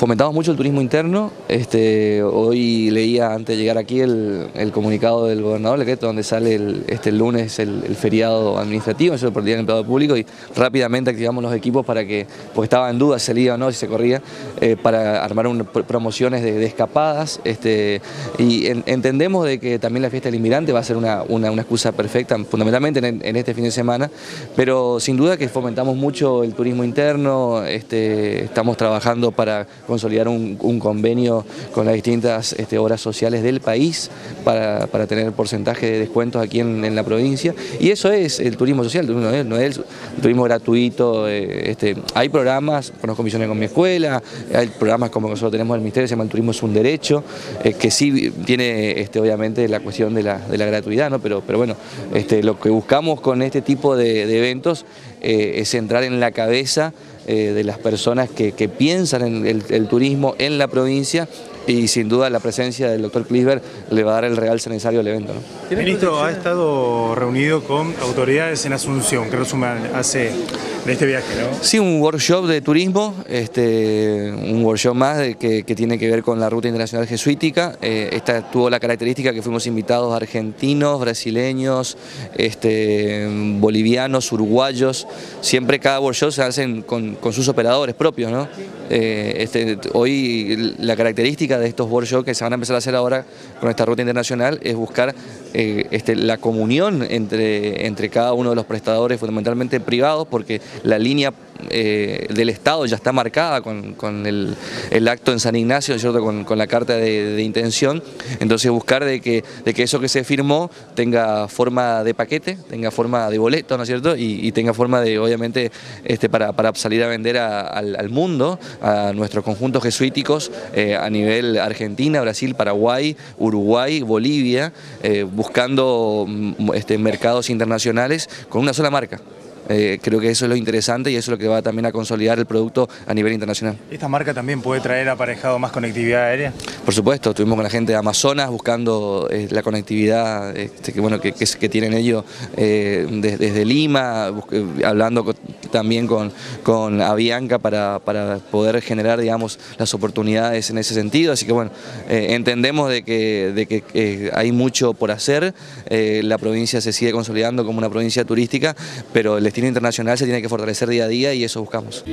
fomentamos mucho el turismo interno. Este, hoy leía antes de llegar aquí el, comunicado del gobernador, el decreto donde sale el, este lunes el, feriado administrativo, eso por el Día del Empleado Público, y rápidamente activamos los equipos para que, pues estaba en duda si salía o no, si se corría, eh, para armar promociones de, escapadas. Este, y entendemos de que también la fiesta del inmigrante va a ser una, excusa perfecta, fundamentalmente en, este fin de semana, pero sin duda que fomentamos mucho el turismo interno, este, estamos trabajando para consolidar un, convenio con las distintas este, obras sociales del país para, tener porcentaje de descuentos aquí en, la provincia y eso es el turismo social, no es, el turismo gratuito, eh, este, hay programas, conozco comisiones con mi escuela, hay programas como nosotros tenemos el Ministerio, se llama el turismo es un derecho, eh, que sí tiene este, obviamente la cuestión de la, gratuidad, ¿no? pero, pero bueno, lo que buscamos con este tipo de, eventos eh, es entrar en la cabeza eh, de las personas que, piensan en el, turismo en la provincia y sin duda la presencia del doctor Clisber le va a dar el real necesario al evento. El ministro ha estado reunido con autoridades en Asunción, que resumen hace de este viaje, ¿no? Sí, un workshop de turismo, este, un workshop más de, que, tiene que ver con la Ruta Internacional Jesuítica. Eh, esta tuvo la característica que fuimos invitados argentinos, brasileños, este, bolivianos, uruguayos. Siempre cada workshop se hacen con, sus operadores propios, ¿no? Eh, este, hoy la característica de estos workshops que se van a empezar a hacer ahora con esta ruta internacional es buscar eh, este, la comunión entre, entre cada uno de los prestadores, fundamentalmente privados, porque la línea eh, del Estado ya está marcada con, el, acto en San Ignacio, ¿cierto? Con, la carta de, intención, entonces buscar de que, de que eso que se firmó tenga forma de paquete, tenga forma de boleto, ¿no es cierto? Y, tenga forma de, obviamente, este, para, salir a vender al, mundo, a nuestros conjuntos jesuíticos eh, a nivel Argentina, Brasil, Paraguay, Uruguay, Bolivia, eh, buscando mm, este, mercados internacionales con una sola marca. Eh, creo que eso es lo interesante y eso es lo que va también a consolidar el producto a nivel internacional. ¿Esta marca también puede traer aparejado más conectividad aérea? Por supuesto, estuvimos con la gente de Amazonas buscando eh, la conectividad este, que, bueno, que, que, tienen ellos eh, desde, Lima, hablando también con, con Avianca para, para, poder generar digamos, las oportunidades en ese sentido, así que bueno, entendemos de que, de que hay mucho por hacer, la provincia se sigue consolidando como una provincia turística, pero el destino internacional se tiene que fortalecer día a día y eso buscamos.